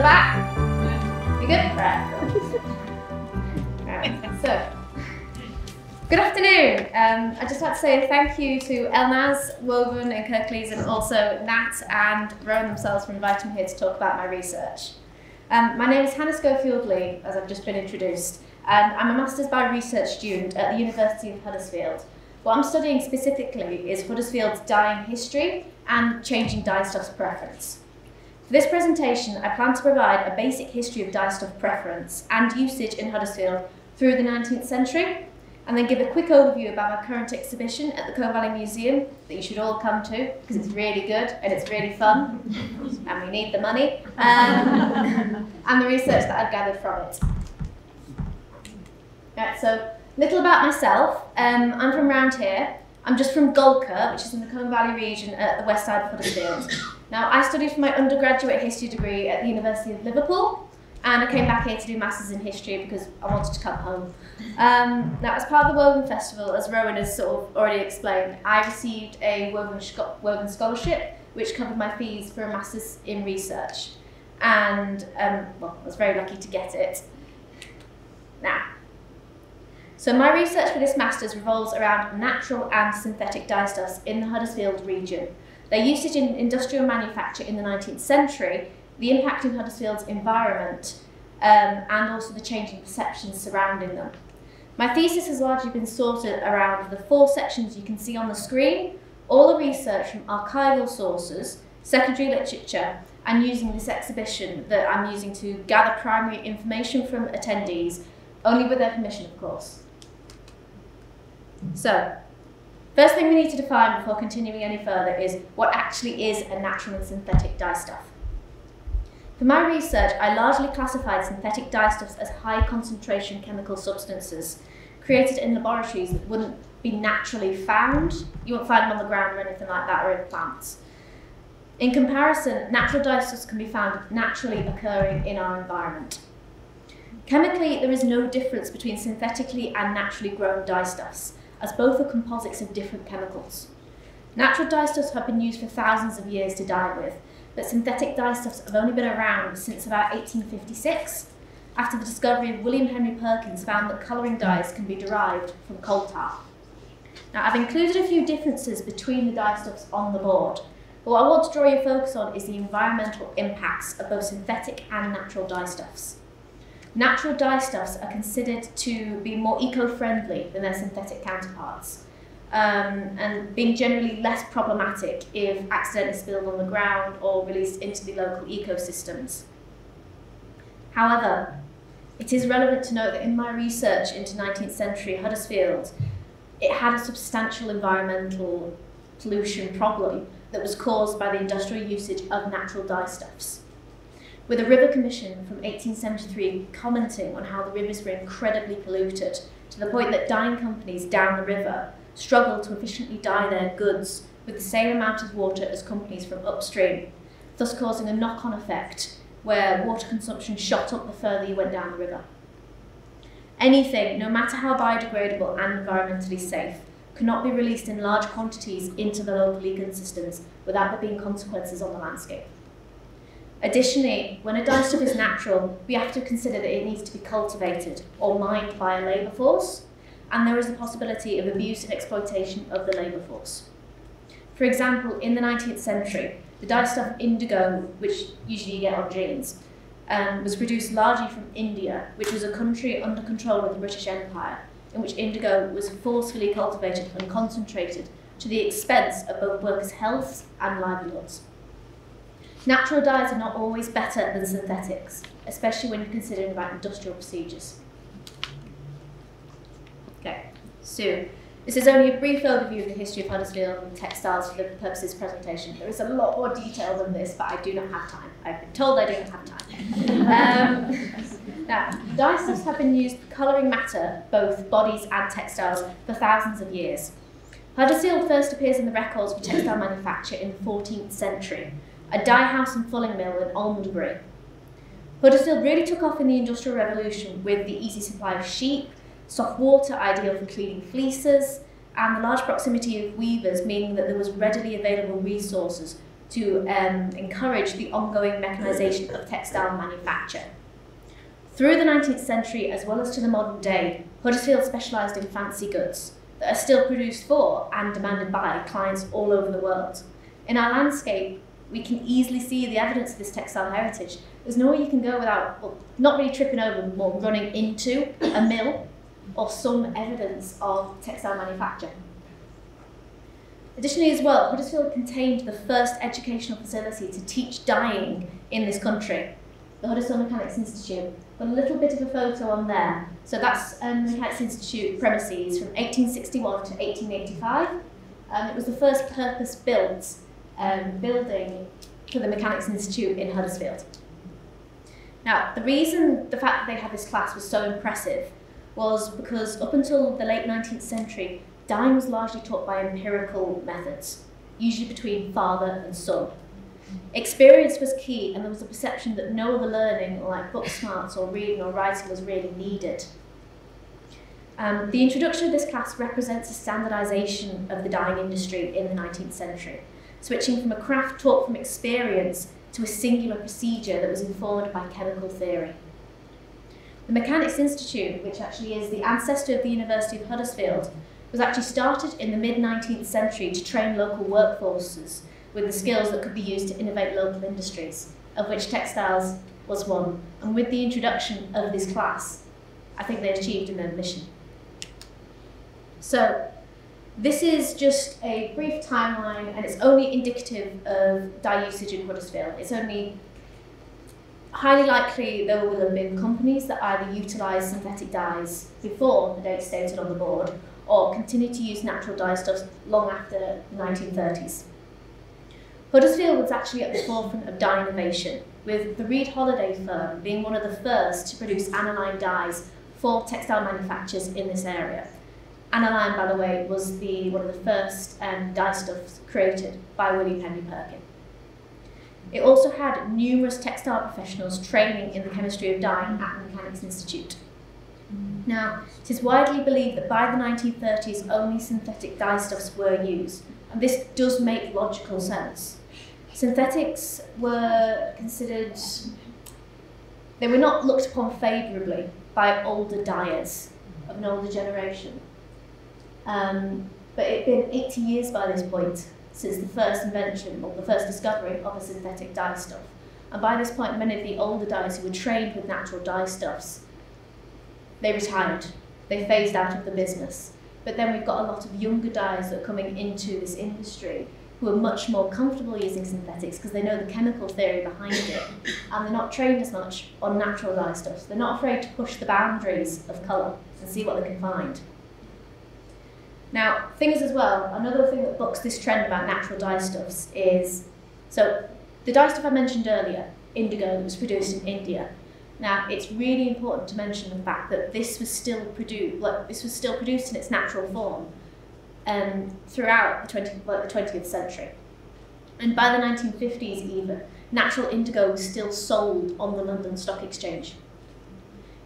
the back. You good? Right. right. So, good afternoon. Um, I'd just like to say thank you to Elnaz, Woven and Kirklees and also Nat and Rowan themselves for inviting me here to talk about my research. Um, my name is Hannah Schofield Lee, as I've just been introduced, and I'm a Masters by Research student at the University of Huddersfield. What I'm studying specifically is Huddersfield's dyeing history and changing dyestuff's preference. For this presentation, I plan to provide a basic history of dyestuff preference and usage in Huddersfield through the 19th century, and then give a quick overview about my current exhibition at the Colne Valley Museum that you should all come to because it's really good and it's really fun and we need the money um, and the research that I've gathered from it. Right, so little about myself. Um, I'm from around here. I'm just from Golcar, which is in the Colne Valley region at the west side of Huddersfield. Now, I studied for my undergraduate history degree at the University of Liverpool, and I came back here to do Masters in History because I wanted to come home. Um, now, as part of the Woven Festival, as Rowan has sort of already explained, I received a Woven, Woven Scholarship, which covered my fees for a Masters in Research. And, um, well, I was very lucky to get it. Now, so my research for this Masters revolves around natural and synthetic dyestuffs in the Huddersfield region, their usage in industrial manufacture in the 19th century, the impact in Huddersfield's environment, um, and also the changing perceptions surrounding them. My thesis has largely been sorted around the four sections you can see on the screen, all the research from archival sources, secondary literature, and using this exhibition that I'm using to gather primary information from attendees, only with their permission, of course. So, first thing we need to define before continuing any further is what actually is a natural and synthetic dyestuff. For my research, I largely classified synthetic dyestuffs as high concentration chemical substances created in laboratories that wouldn't be naturally found. You won't find them on the ground or anything like that or in plants. In comparison, natural dyestuffs can be found naturally occurring in our environment. Chemically, there is no difference between synthetically and naturally grown dyestuffs as both are composites of different chemicals. Natural dyestuffs have been used for thousands of years to dye with, but synthetic dyestuffs have only been around since about 1856, after the discovery of William Henry Perkins found that colouring dyes can be derived from coal tar. Now, I've included a few differences between the dyestuffs on the board, but what I want to draw your focus on is the environmental impacts of both synthetic and natural dyestuffs. Natural dyestuffs are considered to be more eco-friendly than their synthetic counterparts, um, and being generally less problematic if accidentally spilled on the ground or released into the local ecosystems. However, it is relevant to note that in my research into 19th century Huddersfield, it had a substantial environmental pollution problem that was caused by the industrial usage of natural dyestuffs with a river commission from 1873 commenting on how the rivers were incredibly polluted to the point that dyeing companies down the river struggled to efficiently dye their goods with the same amount of water as companies from upstream, thus causing a knock-on effect where water consumption shot up the further you went down the river. Anything, no matter how biodegradable and environmentally safe, cannot be released in large quantities into the local ecosystems without there being consequences on the landscape. Additionally, when a dyestuff is natural, we have to consider that it needs to be cultivated or mined by a labour force, and there is the possibility of abuse and exploitation of the labour force. For example, in the 19th century, the dyestuff indigo, which usually you get on jeans, um, was produced largely from India, which was a country under control of the British Empire, in which indigo was forcefully cultivated and concentrated to the expense of both workers' health and livelihoods. Natural dyes are not always better than synthetics, especially when you're considering about industrial procedures. Okay, so this is only a brief overview of the history of Huddersfield and textiles for the purposes of presentation. There is a lot more detail than this, but I do not have time. I've been told I don't have time. um, now, dyestuffs have been used for colouring matter, both bodies and textiles, for thousands of years. Huddersfield first appears in the records for textile manufacture in the 14th century, a dye house and fulling mill in Almondbury. Huddersfield really took off in the Industrial Revolution with the easy supply of sheep, soft water ideal for cleaning fleeces, and the large proximity of weavers, meaning that there was readily available resources to um, encourage the ongoing mechanisation of textile manufacture. Through the 19th century, as well as to the modern day, Huddersfield specialised in fancy goods that are still produced for and demanded by clients all over the world. In our landscape, we can easily see the evidence of this textile heritage. There's nowhere you can go without, well, not really tripping over, more running into a mill or some evidence of textile manufacture. Additionally, as well, Huddersfield contained the first educational facility to teach dyeing in this country, the Huddersfield Mechanics Institute. Got a little bit of a photo on there. So that's um, the Mechanics Institute premises from 1861 to 1885. Um, it was the first purpose-built um, building for the Mechanics Institute in Huddersfield. Now, the reason the fact that they had this class was so impressive was because up until the late 19th century, dyeing was largely taught by empirical methods, usually between father and son. Experience was key, and there was a perception that no other learning, like book smarts or reading or writing, was really needed. Um, the introduction of this class represents a standardisation of the dyeing industry in the 19th century, switching from a craft taught from experience to a singular procedure that was informed by chemical theory. The Mechanics Institute, which actually is the ancestor of the University of Huddersfield, was actually started in the mid-19th century to train local workforces with the skills that could be used to innovate local industries, of which textiles was one. And with the introduction of this class, I think they achieved in their mission. So, this is just a brief timeline, and it's only indicative of dye usage in Huddersfield. It's only highly likely there will have been companies that either utilised synthetic dyes before the date stated on the board, or continue to use natural dye stuffs long after the 1930s. Huddersfield was actually at the forefront of dye innovation, with the Read Holliday firm being one of the first to produce aniline dyes for textile manufacturers in this area. Aniline, by the way, was the, one of the first um, dye stuffs created by William Henry Perkin. It also had numerous textile professionals training in the chemistry of dyeing at the Mechanics Institute. Now, it is widely believed that by the 1930s only synthetic dyestuffs were used, and this does make logical sense. Synthetics were considered, they were not looked upon favourably by older dyers of an older generation. Um, but it had been 80 years by this point since the first invention or the first discovery of a synthetic dye stuff. And by this point, many of the older dyers who were trained with natural dye stuffs, they retired. They phased out of the business. But then we've got a lot of younger dyers that are coming into this industry who are much more comfortable using synthetics because they know the chemical theory behind it and they're not trained as much on natural dye stuff. They're not afraid to push the boundaries of colour and see what they can find. Now, things as well, another thing that bucks this trend about natural dye stuffs is, so the dye stuff I mentioned earlier, indigo, that was produced in India. Now, it's really important to mention the fact that this was still produced, like, this was still produced in its natural form um, throughout the, 20, like, the 20th century. And by the 1950s even, natural indigo was still sold on the London Stock Exchange.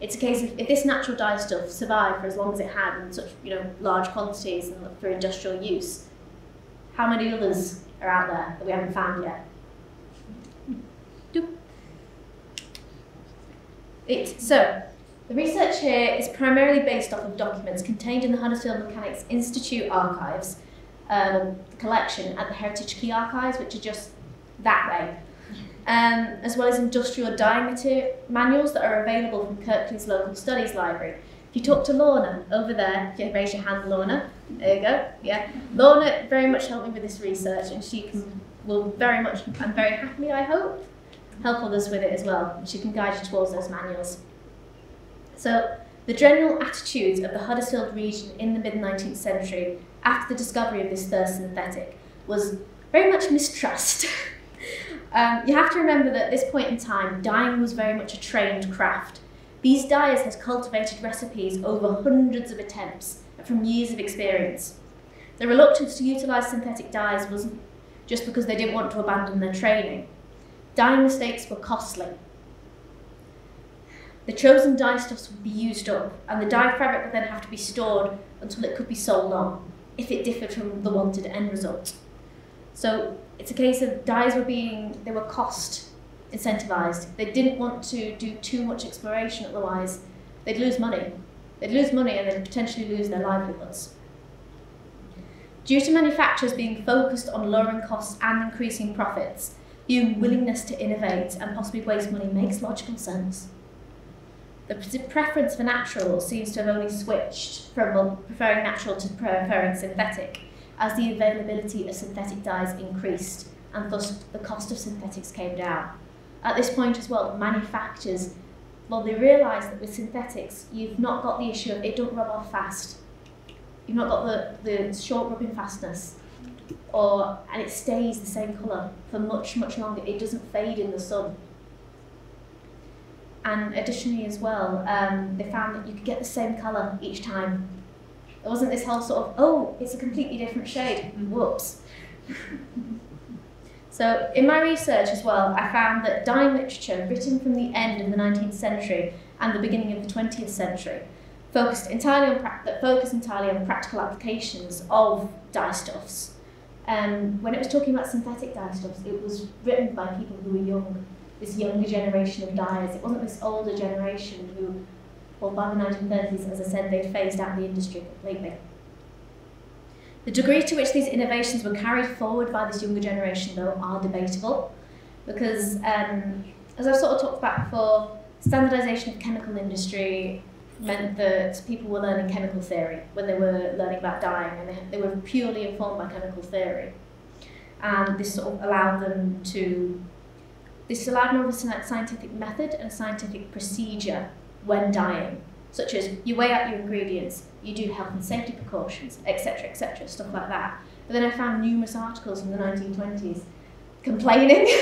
It's a case of if this natural dye stuff survived for as long as it had in such you know large quantities and for industrial use, how many others are out there that we haven't found yet? It, so, the research here is primarily based off of documents contained in the Huddersfield Mechanics Institute archives, um, collection at the Heritage Quay Archives, which are just that way um, as well as industrial dyeing manuals that are available from Kirklees Local Studies Library. If you talk to Lorna over there, raise your hand, Lorna, there you go, yeah. Lorna very much helped me with this research and she can, will very much, and very happily I hope, help others with it as well. She can guide you towards those manuals. So, the general attitudes of the Huddersfield region in the mid-19th century after the discovery of this third synthetic was very much mistrust. Um, you have to remember that at this point in time, dyeing was very much a trained craft. These dyers had cultivated recipes over hundreds of attempts from years of experience. The reluctance to utilise synthetic dyes wasn't just because they didn't want to abandon their training. Dyeing mistakes were costly. The chosen dye stuffs would be used up, and the dye fabric would then have to be stored until it could be sold on, if it differed from the wanted end result. So it's a case of dyes were being, they were cost incentivized. They didn't want to do too much exploration, otherwise they'd lose money. They'd lose money and they'd potentially lose their livelihoods. Due to manufacturers being focused on lowering costs and increasing profits, the unwillingness to innovate and possibly waste money makes logical sense. The preference for natural seems to have only switched from preferring natural to preferring synthetic as the availability of synthetic dyes increased and thus the cost of synthetics came down. At this point as well, manufacturers, well, they realise that with synthetics, you've not got the issue of it don't rub off fast. You've not got the, the short rubbing fastness. Or, and it stays the same colour for much, much longer. It doesn't fade in the sun. And additionally as well, um, they found that you could get the same colour each time. There wasn't this whole sort of, oh, it's a completely different shade. Whoops. so in my research as well, I found that dye literature written from the end of the 19th century and the beginning of the 20th century focused entirely on that focused entirely on practical applications of dye stuffs. Um, when it was talking about synthetic dye stuffs, it was written by people who were young this younger generation of dyers. It wasn't this older generation who, well, by the 1930s, as I said, they'd phased out the industry completely. The degree to which these innovations were carried forward by this younger generation, though, are debatable, because um, as I've sort of talked about before, standardisation of chemical industry meant that people were learning chemical theory when they were learning about dyeing, and they, they were purely informed by chemical theory. And this sort of allowed them to this allowed more of a scientific method and scientific procedure when dyeing, such as you weigh out your ingredients, you do health and safety precautions, etc., etc., stuff like that. But then I found numerous articles from the 1920s complaining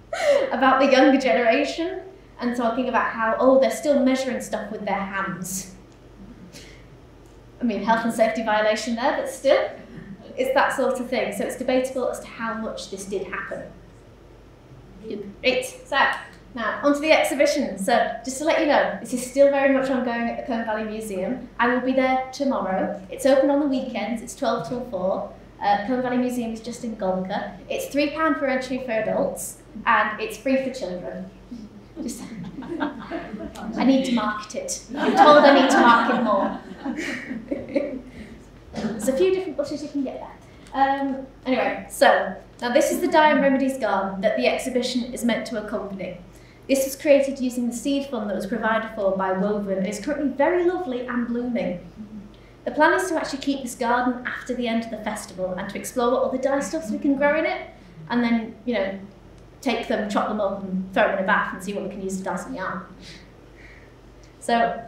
about the younger generation and talking about how, oh, they're still measuring stuff with their hands. I mean, health and safety violation there, but still, it's that sort of thing. So it's debatable as to how much this did happen. Great. So now onto the exhibition. So just to let you know, this is still very much ongoing at the Colne Valley Museum. I will be there tomorrow. It's open on the weekends. It's 12 till 4. Uh, Colne Valley Museum is just in Golcar. It's £3 for entry for adults and it's free for children. Just, I need to market it. I'm told I need to market more. There's a few different bushes you can get there. Um, anyway, so now this is the Dye Remedies garden that the exhibition is meant to accompany. This was created using the seed fund that was provided for by Woven and is currently very lovely and blooming. The plan is to actually keep this garden after the end of the festival and to explore what other dye stuffs we can grow in it and then, you know, take them, chop them up and throw them in a bath and see what we can use to dye some yarn. So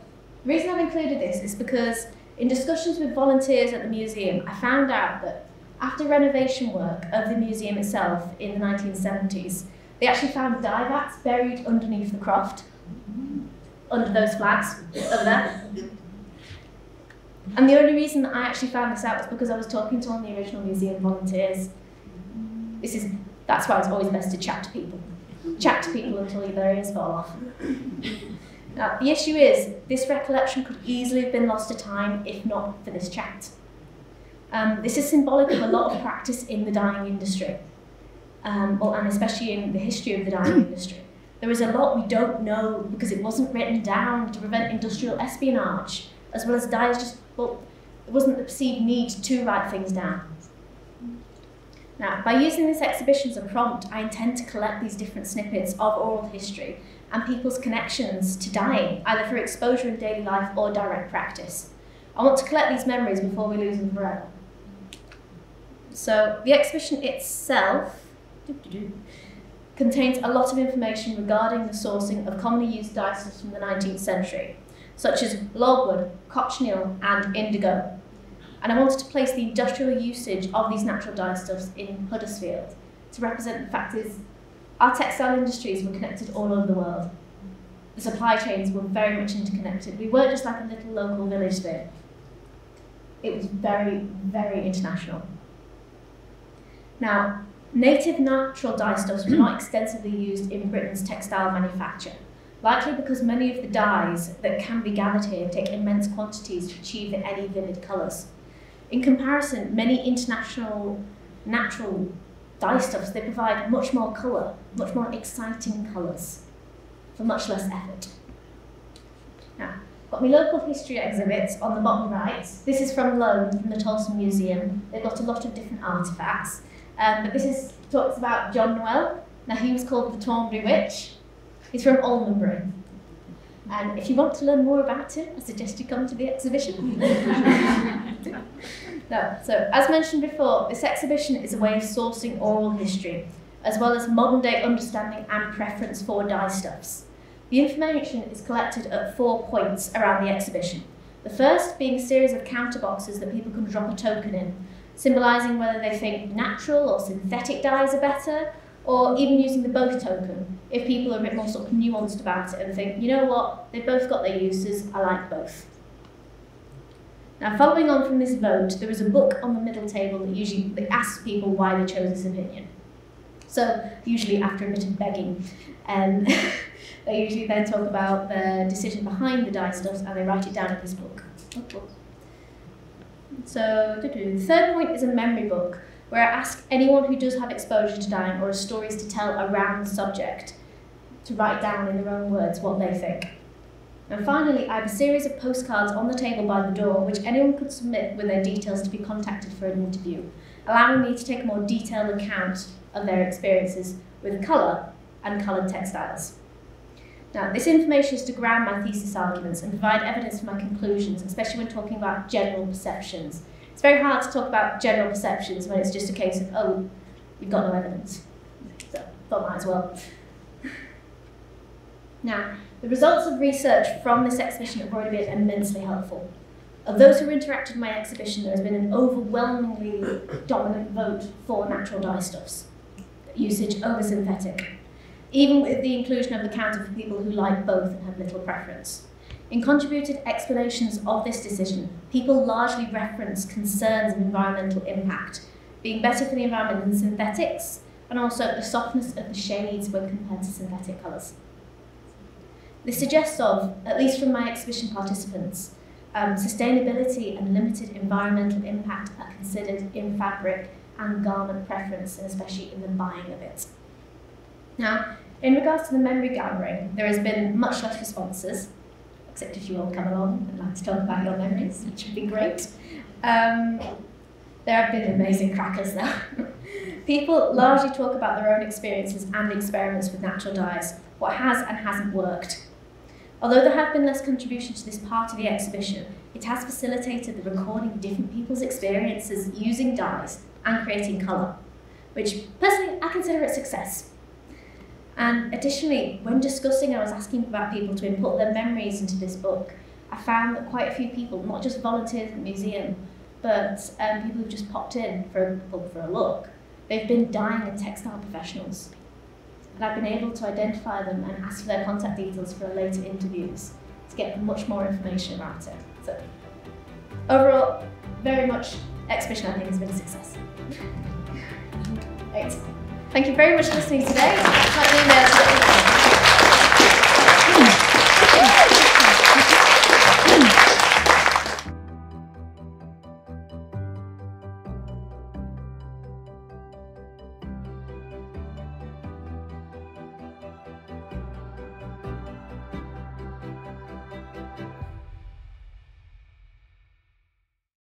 the reason I've included this is because in discussions with volunteers at the museum, I found out that after renovation work of the museum itself in the 1970s, they actually found dye vats buried underneath the croft, under those flags over there. And the only reason I actually found this out was because I was talking to one of the original museum volunteers. This is that's why it's always best to chat to people. Chat to people until your ears fall off. Now, the issue is, this recollection could easily have been lost to time if not for this chat. Um, this is symbolic of a lot of practice in the dyeing industry, um, or, and especially in the history of the dyeing industry. There is a lot we don't know because it wasn't written down to prevent industrial espionage, as well as dyers just, well, it wasn't the perceived need to write things down. Now, by using this exhibition as a prompt, I intend to collect these different snippets of oral history and people's connections to dyeing, either through exposure in daily life or direct practice. I want to collect these memories before we lose them forever. So the exhibition itself contains a lot of information regarding the sourcing of commonly used dyes from the 19th century, such as logwood, cochineal and indigo. And I wanted to place the industrial usage of these natural dyestuffs in Huddersfield to represent the fact is our textile industries were connected all over the world. The supply chains were very much interconnected. We weren't just like a little local village there. It was very, very international. Now, native natural dyestuffs mm. were not extensively used in Britain's textile manufacture, likely because many of the dyes that can be gathered here take immense quantities to achieve any vivid colours. In comparison, many international natural dye stuffs, they provide much more colour, much more exciting colours, for much less effort. Now, got my local history exhibits on the bottom right. This is from Loam, from the Tolson Museum. They've got a lot of different artefacts. Um, but this is talks about John Noel. Now he was called the Thornbury Witch. He's from Almondbury. And if you want to learn more about him, I suggest you come to the exhibition. no, so as mentioned before, this exhibition is a way of sourcing oral history, as well as modern day understanding and preference for dye stuffs. The information is collected at four points around the exhibition. The first being a series of counter boxes that people can drop a token in, symbolising whether they think natural or synthetic dyes are better, or even using the both token, if people are a bit more sort of nuanced about it and think, you know what, they've both got their uses, I like both. Now, following on from this vote, there is a book on the middle table that usually that asks people why they chose this opinion. So, usually after a bit of begging, um, they usually then talk about the decision behind the dye stuffs and they write it down in this book. So, the third point is a memory book where I ask anyone who does have exposure to dyeing or stories to tell around the subject to write down in their own words what they think. And finally, I have a series of postcards on the table by the door which anyone could submit with their details to be contacted for an interview, allowing me to take a more detailed account of their experiences with colour and coloured textiles. Now, this information is to ground my thesis arguments and provide evidence for my conclusions, especially when talking about general perceptions, it's very hard to talk about general perceptions when it's just a case of, oh, you've got no evidence. So, thought might as well. Now, the results of research from this exhibition have already been immensely helpful. Of those who interacted with my exhibition, there has been an overwhelmingly dominant vote for natural dyestuffs, usage over synthetic, even with the inclusion of the counter for people who like both and have little preference. In contributed explanations of this decision, people largely reference concerns of environmental impact, being better for the environment than synthetics, and also the softness of the shades when compared to synthetic colours. This suggests of, at least from my exhibition participants, um, sustainability and limited environmental impact are considered in fabric and garment preference, and especially in the buying of it. Now, in regards to the memory gathering, there has been much less responses, except if you all come along and like to talk about your memories, which would be great. Um, there have been amazing crackers though. People largely talk about their own experiences and experiments with natural dyes, what has and hasn't worked. Although there have been less contributions to this part of the exhibition, it has facilitated the recording of different people's experiences using dyes and creating colour, which personally I consider a success. And additionally, when discussing, I was asking about people to input their memories into this book. I found that quite a few people, not just volunteers at the museum, but um, people who've just popped in for, for a look, they've been dyeing and textile professionals. And I've been able to identify them and ask for their contact details for later interviews to get much more information about it. So, overall, very much exhibition I think has been a success. Thanks. Thank you very much for listening today.